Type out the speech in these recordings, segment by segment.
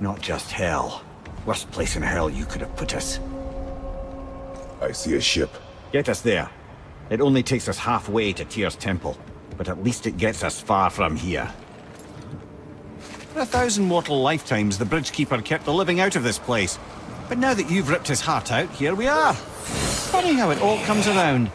Not just hell. Worst place in hell you could have put us. I see a ship. Get us there. It only takes us halfway to Tyr's temple, but at least it gets us far from here. For a thousand mortal lifetimes, the Bridgekeeper kept the living out of this place. But now that you've ripped his heart out, here we are. Funny how it all comes around.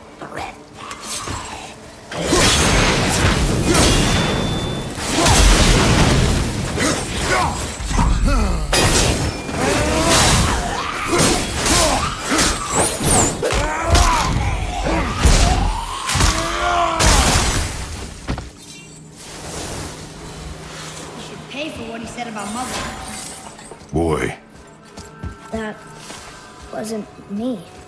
Me.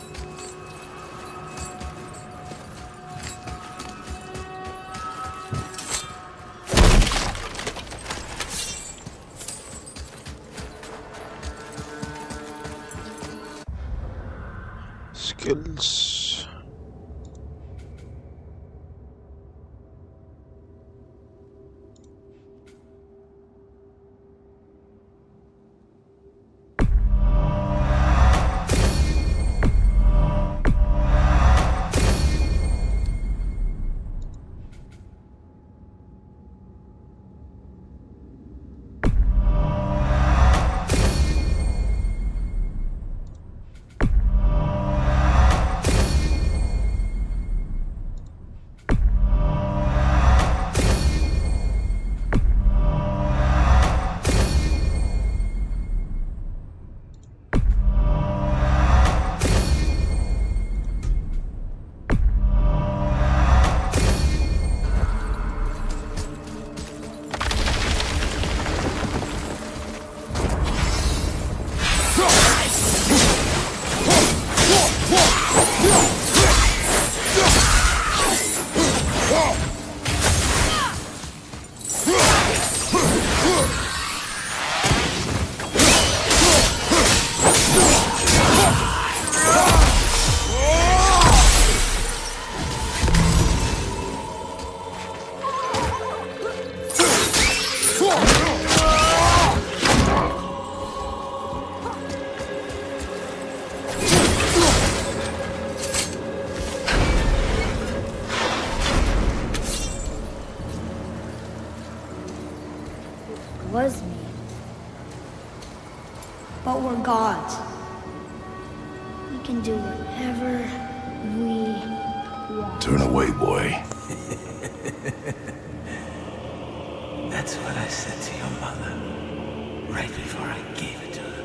Right before I gave it to her.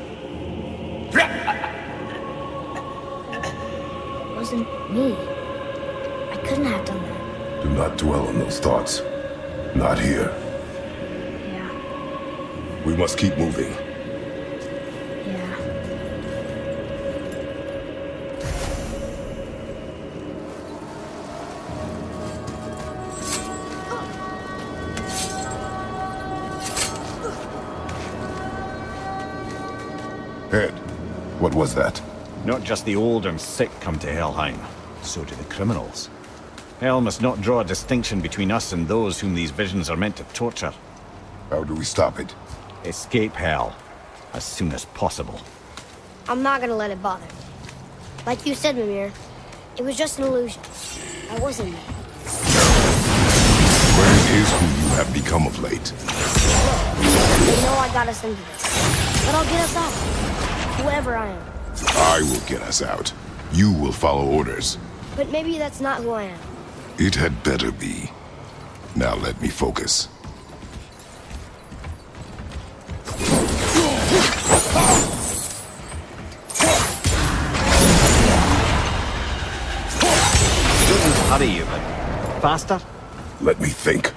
It wasn't me. I couldn't have done that. Do not dwell on those thoughts. Not here. Yeah, We must keep moving. What was that? Not just the old and sick come to Helheim, so do the criminals. Hell must not draw a distinction between us and those whom these visions are meant to torture. How do we stop it? Escape Hell, as soon as possible. I'm not gonna let it bother me. Like you said, Mimir, it was just an illusion. I wasn't there. Where is who you have become of late? You know I got us into this. But I'll get us out. Whoever I am. I will get us out. You will follow orders. But maybe that's not who I am. It had better be. Now let me focus. Shouldn't hurry you, but faster? Let me think.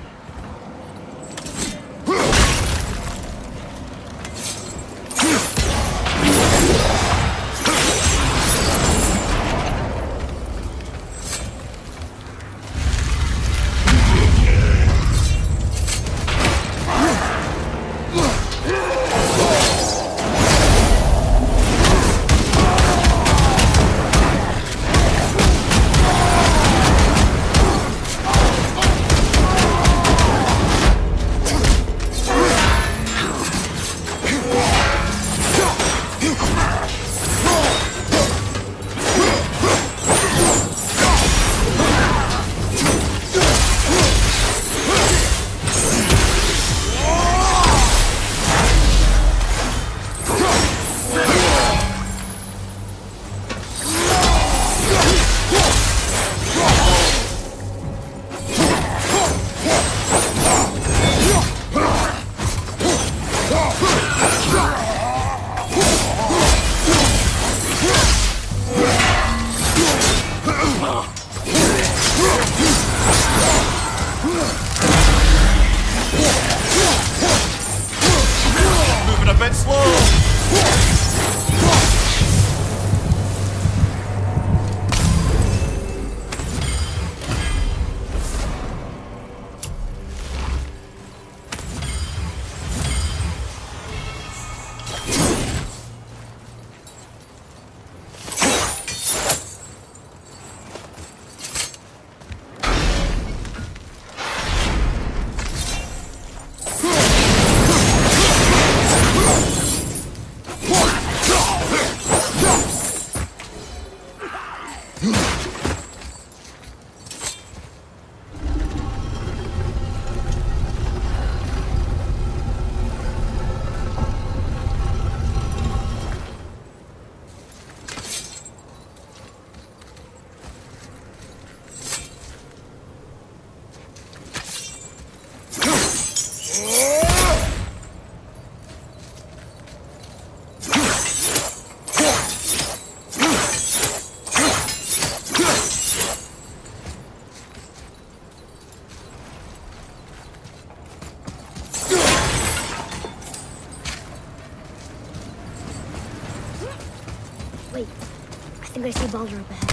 Think I see Baldur up ahead.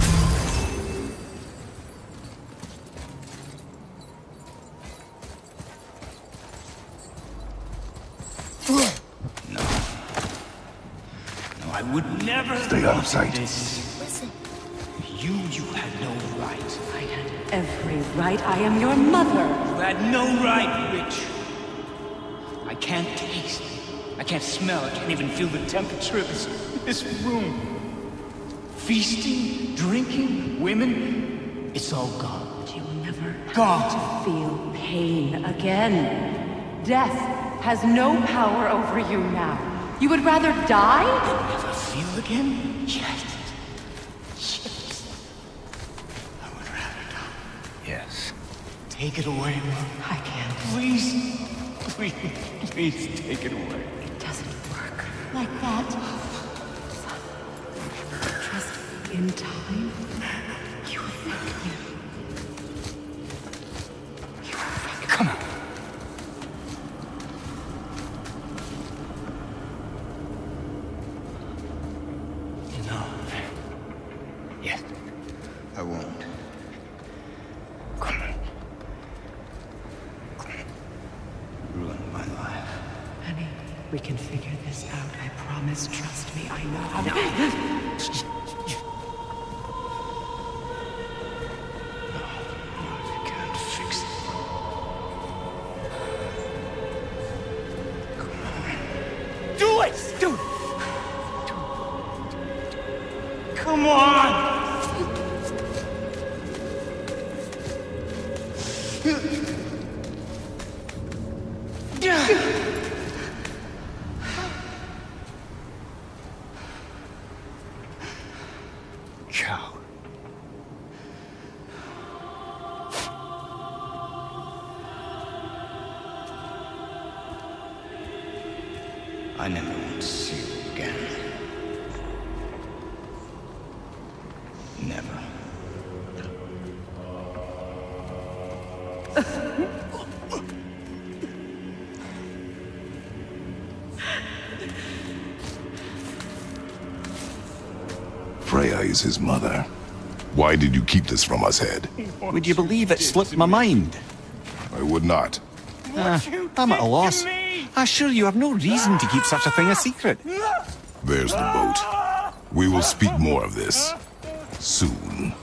No, I would never Stay out of sight. This. Listen, You, you had no right. I had every right. I am your mother. You had no right, Rich. I can't taste. I can't smell. I can't even feel the temperature of this, this room. Feasting, drinking, women, it's all gone. But you will never God. to feel pain again. Death has no power over you now. You would rather die? Never feel again? Yes. Yes. I would rather die. Yes. Take it away, Mom. I can't. Please. Please, please take it away. It doesn't work like that. In time, Cow. Is his mother. Why did you keep this from us, Head? Would you believe it slipped my mind? I would not. Ah, I'm at a loss. I assure you have no reason to keep such a thing a secret. There's the boat. We will speak more of this soon.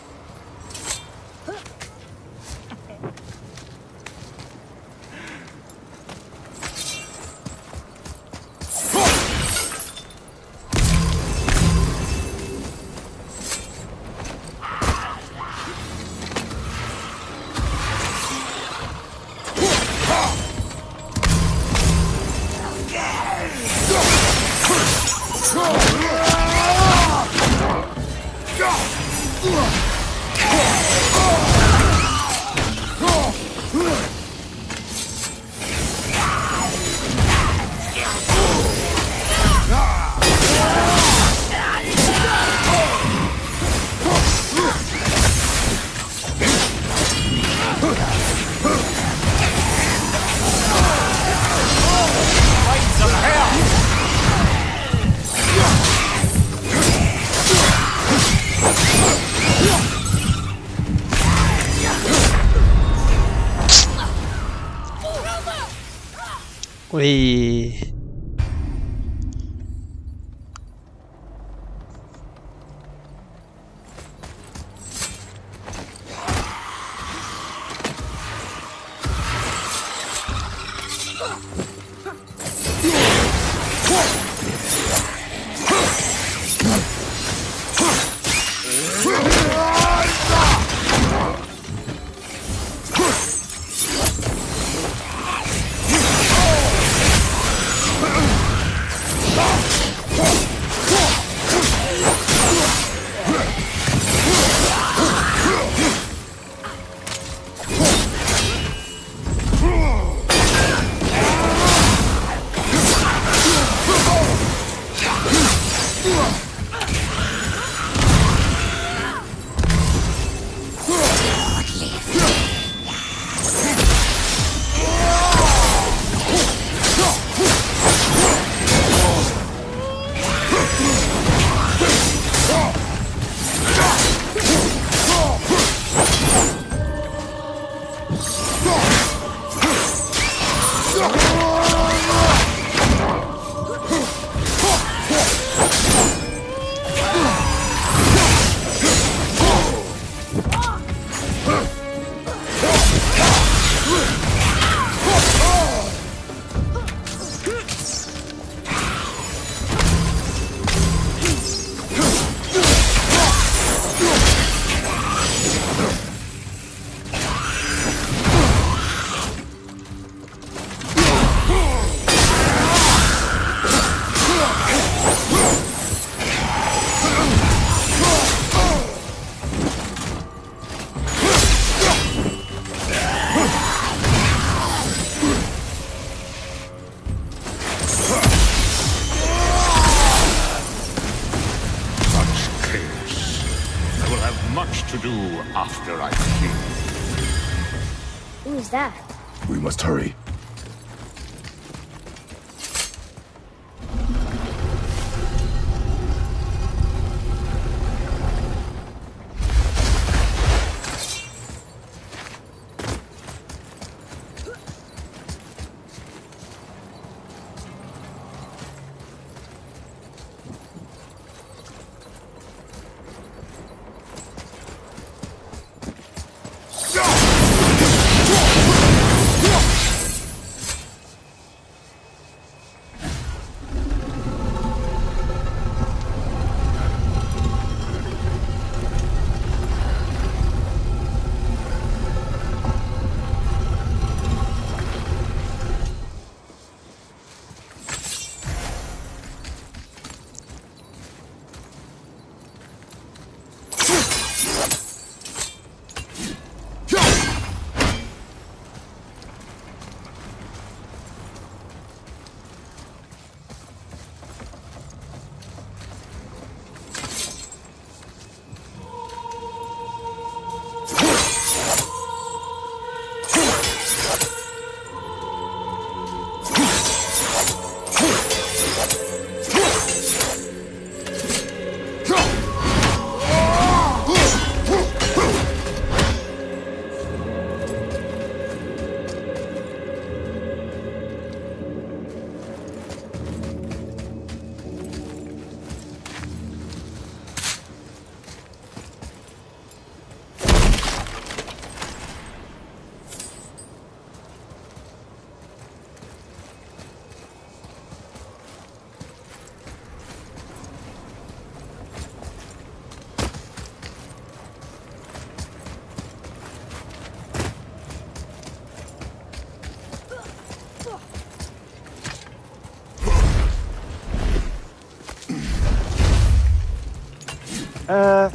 Uh,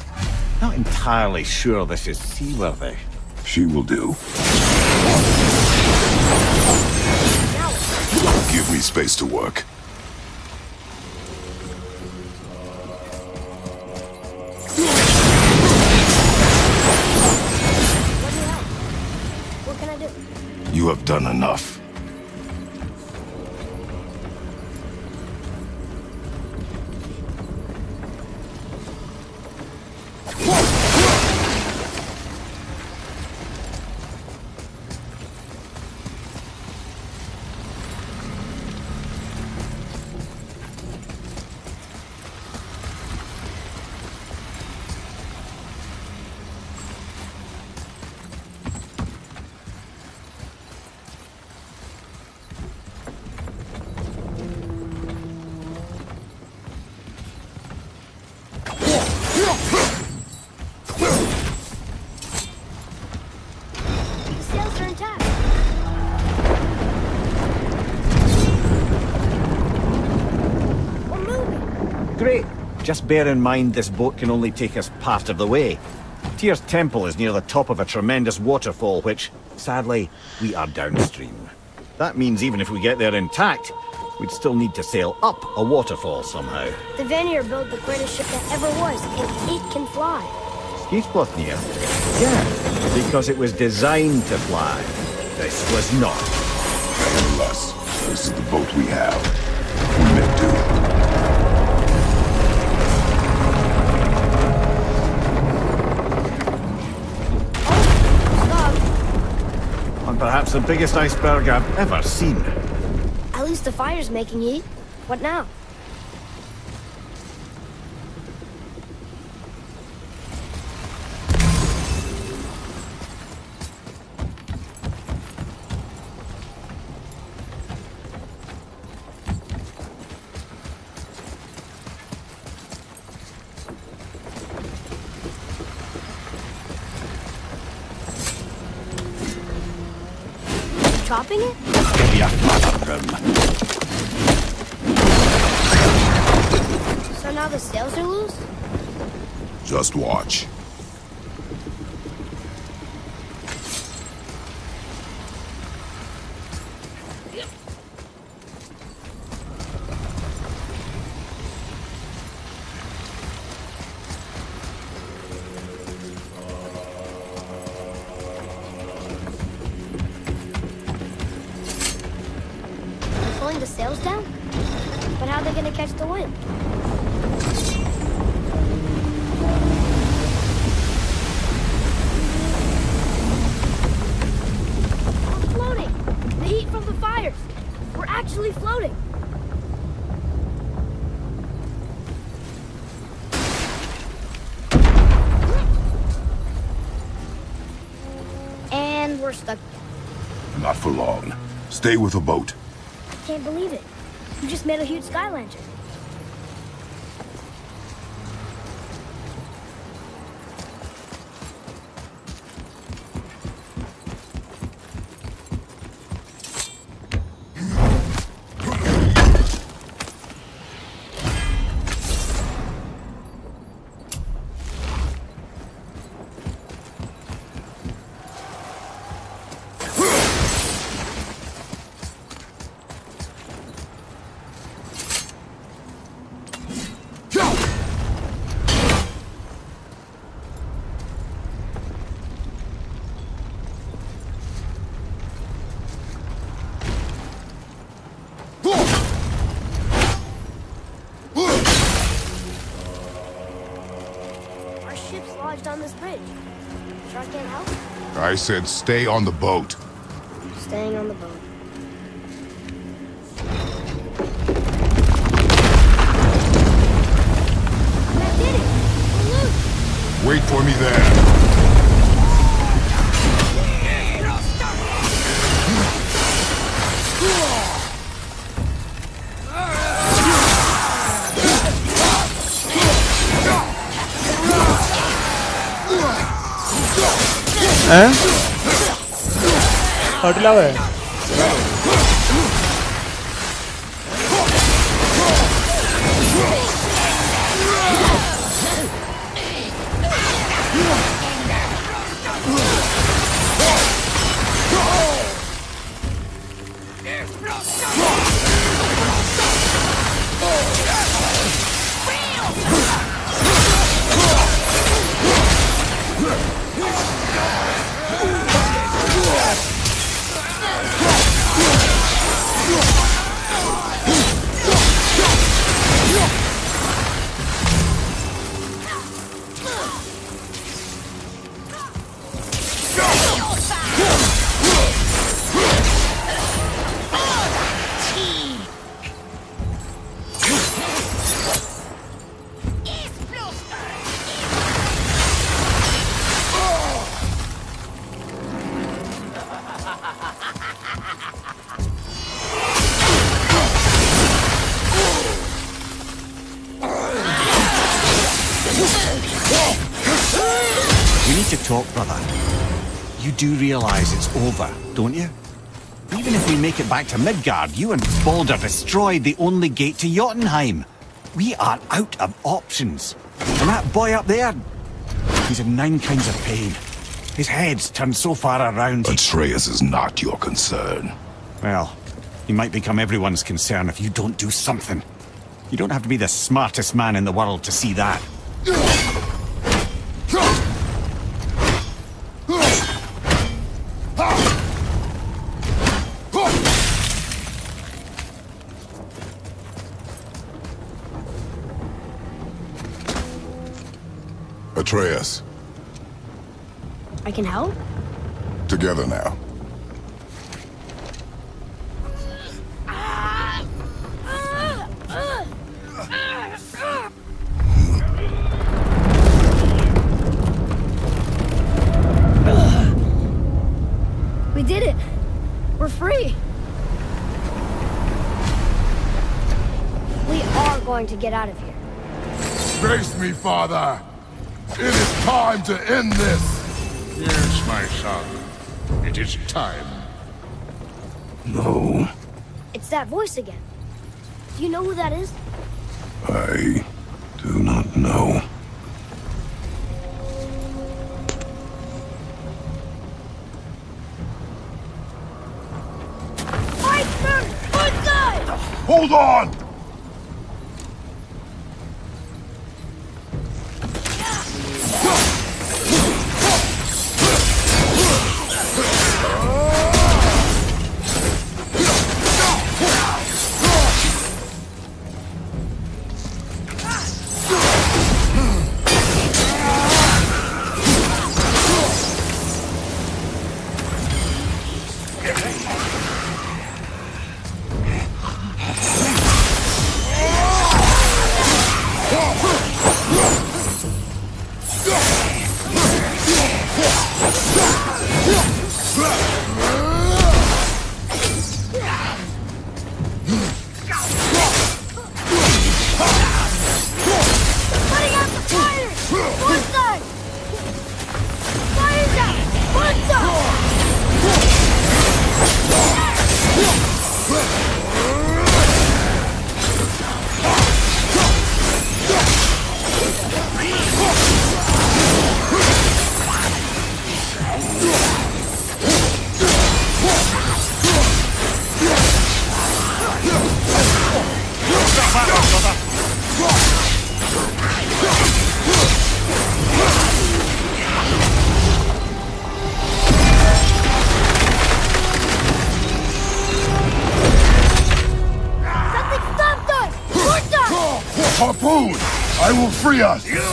not entirely sure this is seaworthy. She will do. Give me space to work. What do you help? What can I do? You have done enough. Great. Just bear in mind this boat can only take us part of the way. Tyr's Temple is near the top of a tremendous waterfall, which, sadly, we are downstream. That means even if we get there intact, we'd still need to sail up a waterfall somehow. The Vanir built the greatest ship that ever was, and it can fly. Skidbladnir? Yeah, because it was designed to fly. This was not. Nonetheless, this is the boat we have. We make do. Perhaps the biggest iceberg I've ever seen. At least the fire's making heat. What now? The? We're floating! The heat from the fires! We're actually floating! And we're stuck. Not for long. Stay with the boat. I can't believe it. You just made a huge sky lantern. This bridge. Sure I can't help? I said stay on the boat. Staying on the boat. That did it! We're loose! Wait for me there. हैं? हट है over, don't you? Even if we make it back to Midgard, you and Baldur destroyed the only gate to Jotunheim. We are out of options. And that boy up there, he's in nine kinds of pain. His head's turned so far around. Atreus is not your concern. Well, he might become everyone's concern if you don't do something. You don't have to be the smartest man in the world to see that. Can help? together now. We did it. We're free. We are going to get out of here. Face me, father. It is time to end this. Yes, my son. It is time. No, It's that voice again. Do you know who that is? I do not know. Iceberg! One side! Hold on! Us!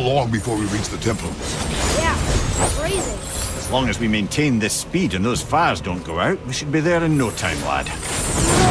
Long before we reach the temple? Yeah, freezing. As long as we maintain this speed and those fires don't go out, we should be there in no time, lad.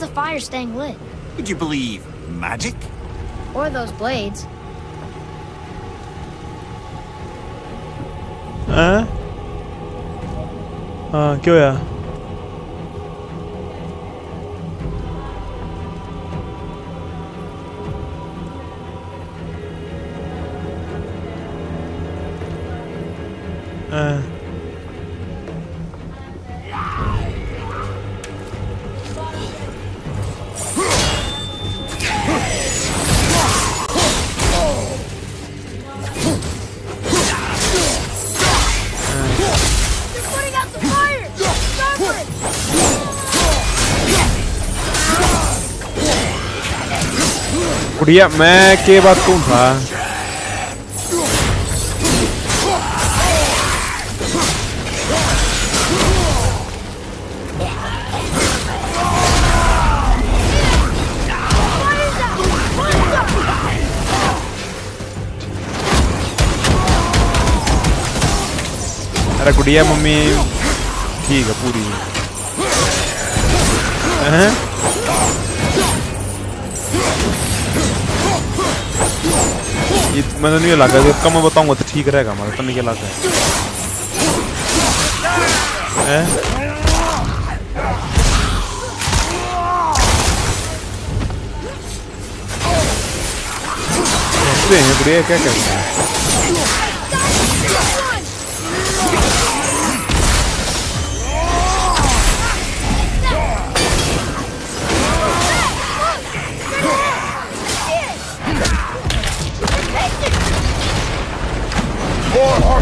the fire staying lit? Would you believe magic? Or those blades. Huh? Uh, go yeah. बुढ़िया मैं के बात कौन था? अरे गुड़िया mummy ठीक है पूरी। हैं ये मैंने नहीं लगा कि कम मैं बताऊँगा तो ठीक रहेगा मतलब तो नहीं क्या लगा है। हैं? बुढ़िया क्या करते हैं?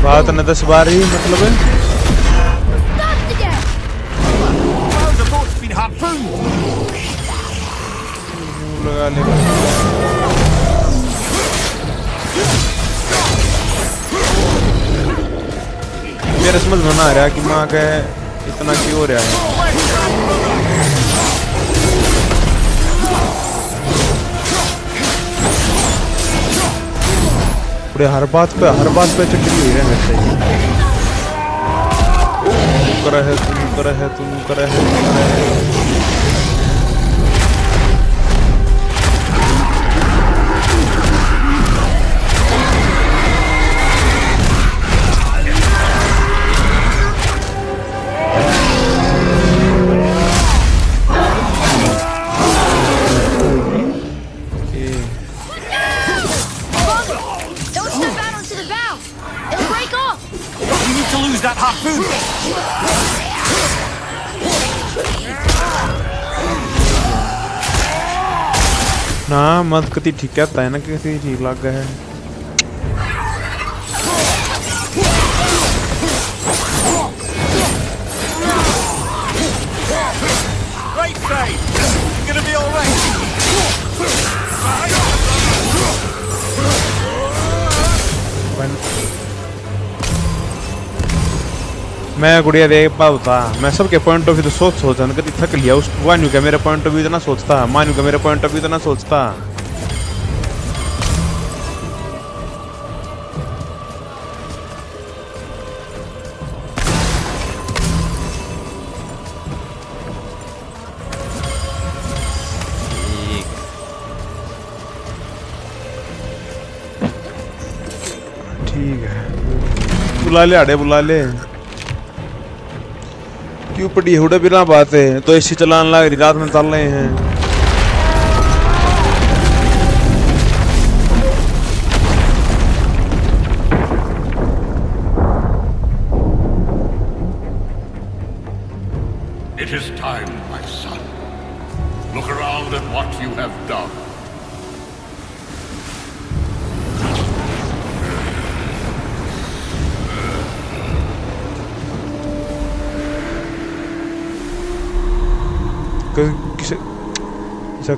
बात ने दस बार ही मतलब? लगा ले मेरा समझ में ना आ रहा कि माँ का इतना क्यों हो रहा है? पूरे हर बात पे, हर बात पे चिट्ठी हुई रहने चाहिए तुम करे है तुम करे है तुम करे है तुम करे है मत कति ठीक कहता है ना किसी ठीक लग गया है? मैं गुड़िया देख पाता मैं सबके पॉइंट ऑफ़ व्यू तो सोच सोच कभी थक लिया। उस मानू का मेरे पॉइंट ऑफ़ व्यू तो ना सोचता। मानू का मेरे पॉइंट ऑफ़ व्यू तो ना सोचता। बुला ले आड़े बुला ले क्यों पड़ी हुडे बिना बात। तो ऐसी चलान लग रही, रात में चल रहे हैं।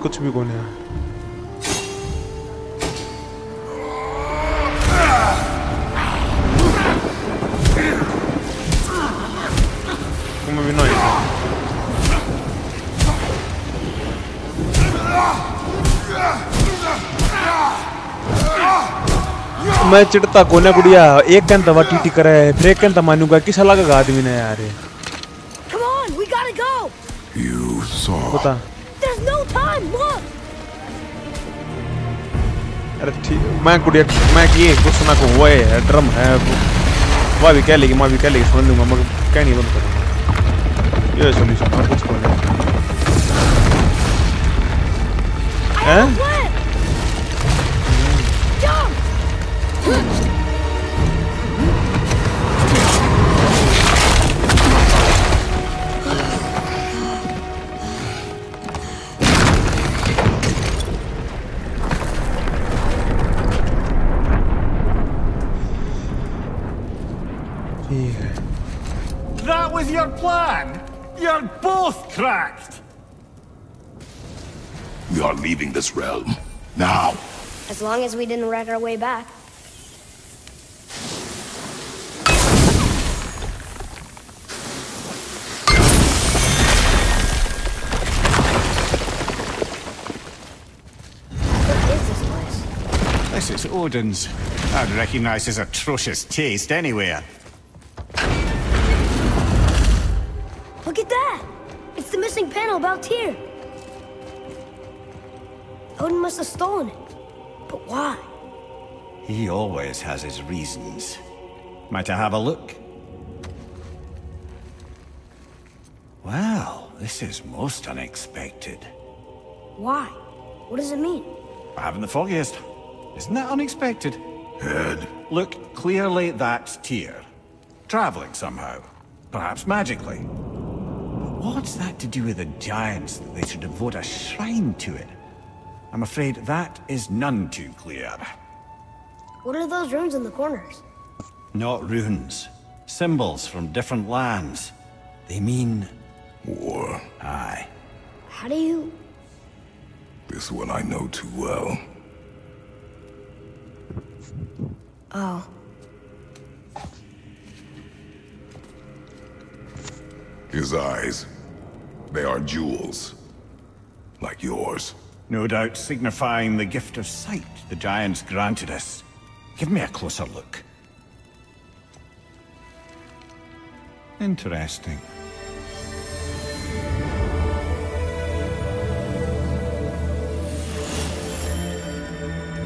कुछ भी कौन है Come vi noi. मैं चिढ़ता कोने बुढ़िया? एक घंटा वा टीटी करे फिर एक घंटा मानूँगा किस अलग आदमी ने यार ये? Come अरे ठीक, मैं कुड़िया मैं किए कुछ ना को वो है ड्रम है वह भी कह लेगी, मैं भी कह लेगी सुन लूँगा, मगर कह नहीं बंद करूँगा। ये सोल्यूशन और कुछ नहीं हैं? Your plan! You're both cracked! We are leaving this realm. Now. As long as we didn't wreck our way back. What is this place? This is Odin's. I'd recognize his atrocious taste anywhere. About here? Odin must have stolen it. But why? He always has his reasons. Might I have a look? Well, this is most unexpected. Why? What does it mean? I haven't the foggiest. Isn't that unexpected? Head. Look, clearly that's Tyr. Traveling somehow. Perhaps magically. But what's that to do with the giants that they should devote a shrine to it? I'm afraid that is none too clear. What are those runes in the corners? Not runes. Symbols from different lands. They mean... War. Aye. How do you... This one I know too well. Oh. His eyes. They are jewels. Like yours. No doubt signifying the gift of sight the Giants granted us. Give me a closer look. Interesting.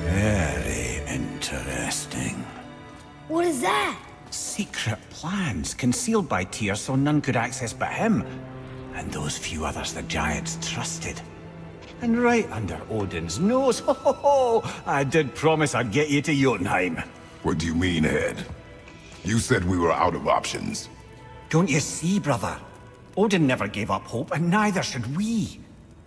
Very interesting. What is that? Plans concealed by Tyr so none could access but him. And those few others the Giants trusted. And right under Odin's nose, ho ho ho! I did promise I'd get you to Jotunheim. What do you mean, Head? You said we were out of options. Don't you see, brother? Odin never gave up hope, and neither should we.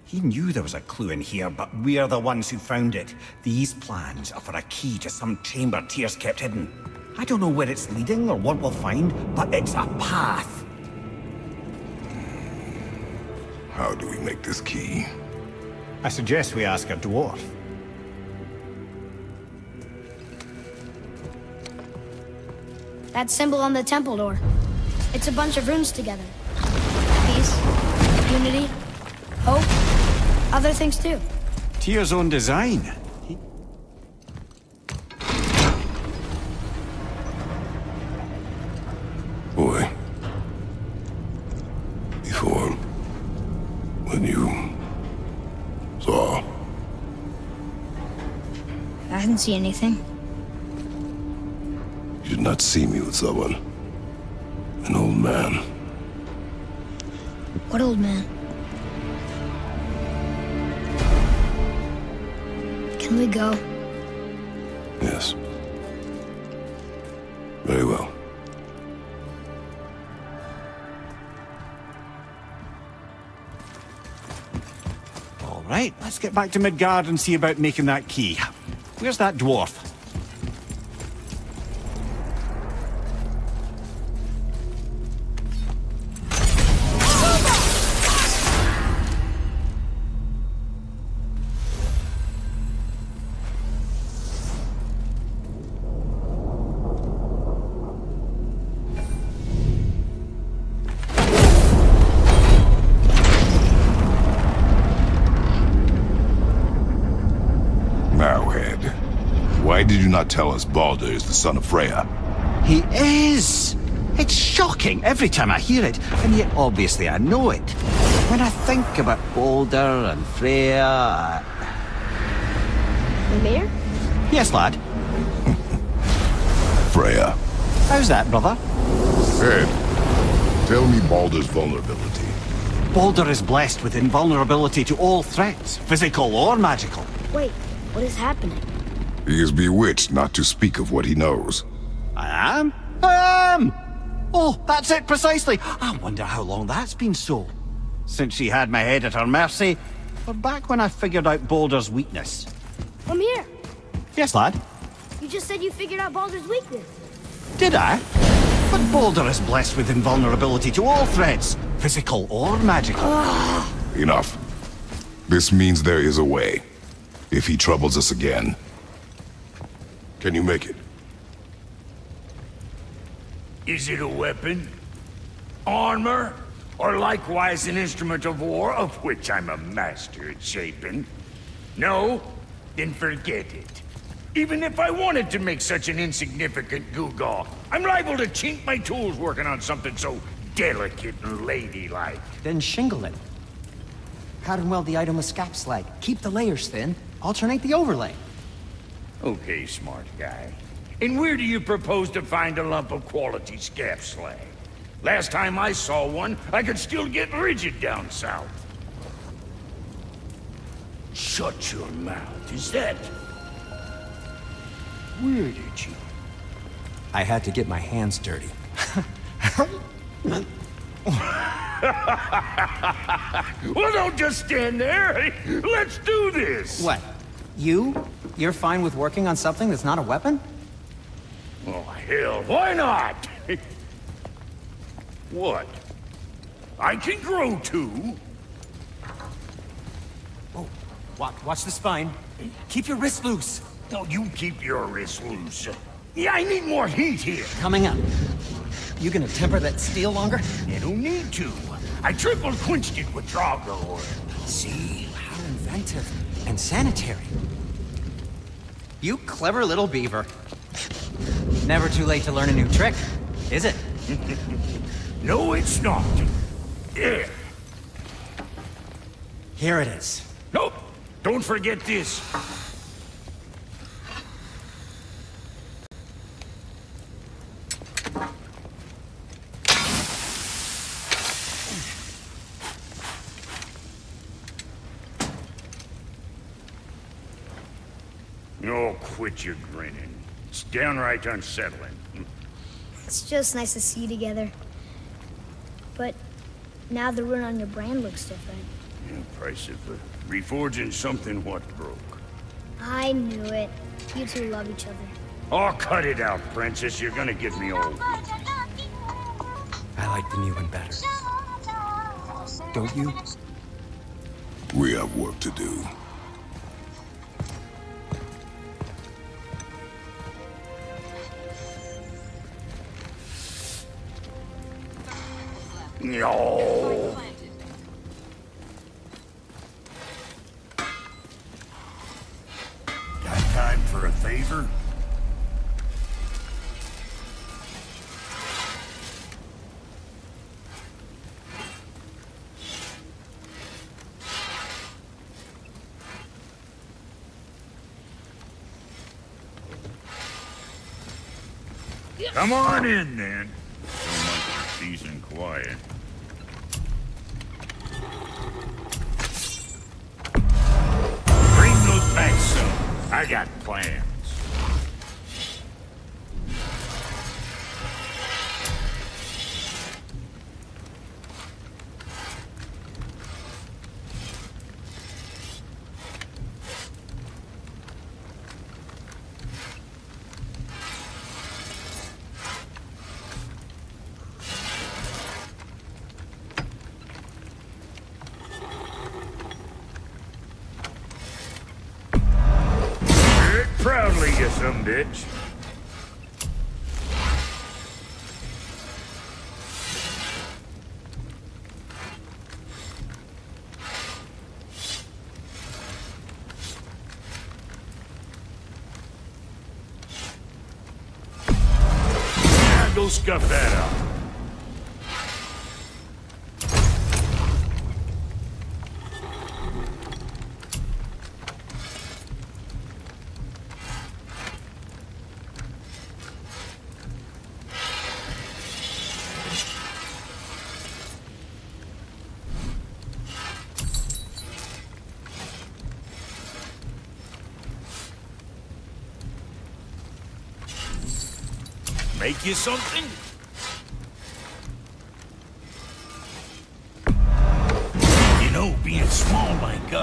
He knew there was a clue in here, but we're the ones who found it. These plans are for a key to some chamber Tyr kept hidden. I don't know where it's leading or what we'll find, but it's a path. How do we make this key? I suggest we ask a dwarf. That symbol on the temple door. It's a bunch of runes together. Peace, unity, hope, other things too. Tyr's own design. Didn't see anything. You did not see me with someone. An old man. What old man? Can we go? Yes. Very well. All right, let's get back to Midgard and see about making that key. Where's that dwarf? Not tell us Baldur is the son of Freya? He is! It's shocking every time I hear it, and yet obviously I know it. When I think about Baldur and Freya... I- mayor. Yes, lad. Freya. How's that, brother? Head. Tell me Baldur's vulnerability. Baldur is blessed with invulnerability to all threats, physical or magical. Wait, what is happening? He is bewitched not to speak of what he knows. I am? I am! Oh, that's it precisely. I wonder how long that's been so. Since she had my head at her mercy, or back when I figured out Baldur's weakness. Mimir, Yes, lad. you just said you figured out Baldur's weakness. Did I? But Baldur is blessed with invulnerability to all threats, physical or magical. Enough. This means there is a way. If he troubles us again. Can you make it? Is it a weapon? Armor? Or likewise an instrument of war, of which I'm a master at shaping? No? Then forget it. Even if I wanted to make such an insignificant gewgaw, I'm liable to chink my tools working on something so delicate and ladylike. Then shingle it. Pattern weld the item with skap slag. Keep the layers thin. Alternate the overlay. Okay, smart guy. And where do you propose to find a lump of quality skap slag? Last time I saw one, I could still get rigid down south. Shut your mouth, is that? Where did you? I had to get my hands dirty. Well, don't just stand there. Let's do this. What? You? You're fine with working on something that's not a weapon? Oh, hell, why not? what? I can grow too. Oh, Watch, watch the spine. Keep your wrist loose. No, you keep your wrist loose. Yeah, I need more heat here. Coming up. You gonna temper that steel longer? You don't need to. I triple quenched it with Draugr oil. See? How inventive. And sanitary. You clever little beaver. Never too late to learn a new trick, is it? No, it's not. Yeah. Here it is. Nope. Don't forget this. Quit your grinning. It's downright unsettling. It's just nice to see you together. But now the rune on your brand looks different. Yeah, price of uh, reforging something what broke. I knew it. You two love each other. Oh, cut it out, princess. You're gonna get me old. I like the new one better. Don't you? We have work to do. No. Got time for a favor? Come on in, then. I got plans. Make you something?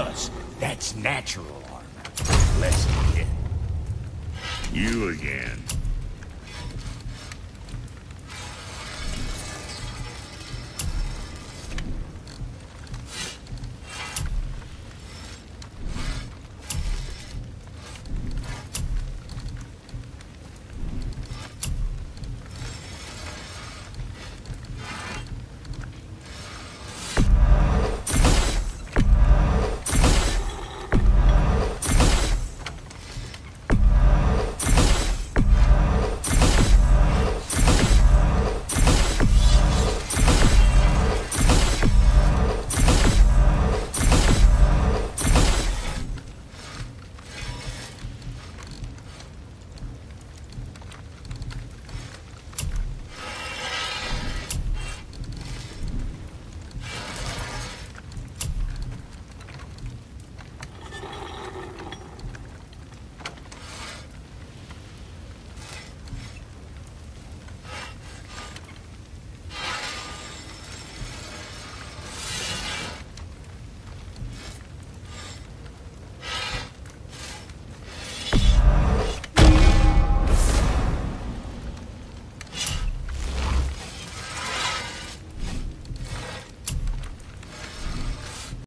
Us, that's natural armor. Than it. You again.